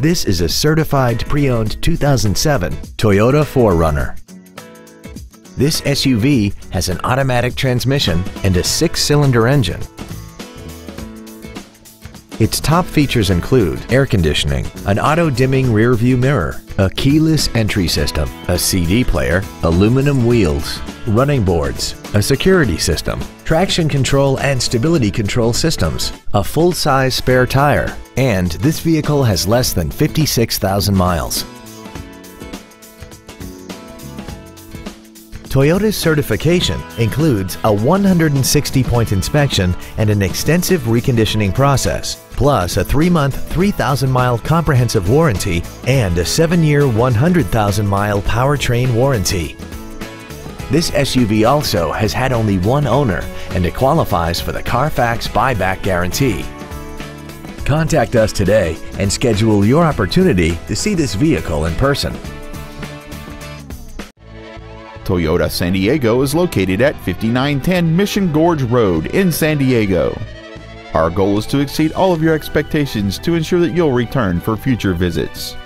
This is a certified pre-owned 2007 Toyota 4Runner. This SUV has an automatic transmission and a six-cylinder engine. Its top features include air conditioning, an auto-dimming rear-view mirror, a keyless entry system, a CD player, aluminum wheels, running boards, a security system, traction control and stability control systems, a full-size spare tire, and this vehicle has less than 56,000 miles. Toyota's certification includes a 160-point inspection and an extensive reconditioning process, plus a 3-month, 3,000-mile comprehensive warranty and a 7-year, 100,000-mile powertrain warranty. This SUV also has had only one owner and it qualifies for the Carfax buyback guarantee. Contact us today and schedule your opportunity to see this vehicle in person. Toyota San Diego is located at 5910 Mission Gorge Road in San Diego. Our goal is to exceed all of your expectations to ensure that you'll return for future visits.